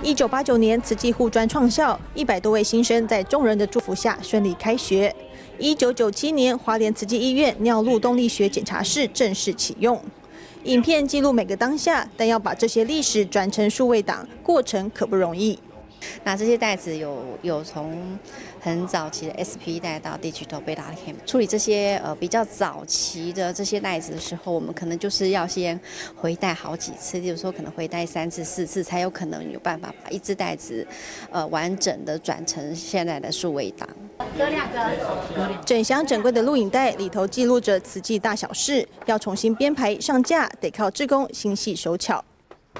一九八九年，慈济护专创校，一百多位新生在众人的祝福下顺利开学。一九九七年，华联慈济医院尿路动力学检查室正式启用。影片记录每个当下，但要把这些历史转成数位档，过程可不容易。那这些袋子有有从很早期的 SP 带到 Digital Beta Cam 处理这些呃比较早期的这些袋子的时候，我们可能就是要先回带好几次，例如说可能回带三次四次，才有可能有办法把一只袋子呃完整的转成现在的数位档。哥两个，整箱整柜的录影带里头记录着瓷器大小事，要重新编排上架，得靠志工心细手巧。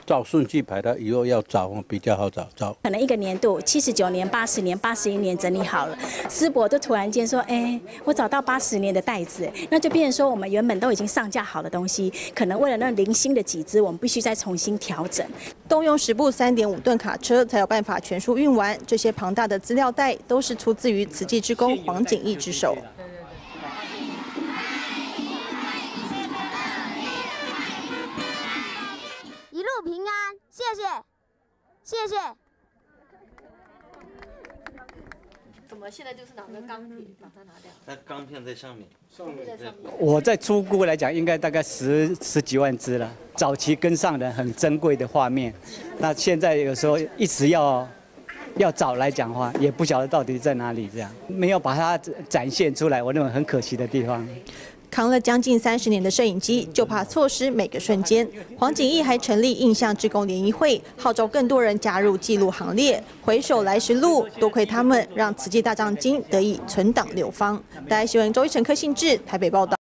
照顺序排的，以后要找比较好找。找可能一个年度七十九年、八十年、八十一年整理好了，师伯就突然间说：“哎，我找到八十年的袋子。”那就变成说，我们原本都已经上架好的东西，可能为了那零星的几只，我们必须再重新调整。动用十部三点五吨卡车，才有办法全数运完。这些庞大的资料袋，都是出自于慈济之工黄景义之手。谢谢，谢谢。怎么现在就是拿个钢笔把它拿掉？那钢片在上面，上面在上面。我在出估来讲，应该大概十十几万只了。早期跟上的很珍贵的画面，那现在有时候一直要要找来讲话，也不晓得到底在哪里，这样没有把它展现出来，我认为很可惜的地方。扛了将近三十年的摄影机，就怕错失每个瞬间。黄景义还成立印象职工联谊会，号召更多人加入记录行列。回首来时路，多亏他们，让慈济大藏经得以存档流芳。大家新闻周一晨柯信志台北报道。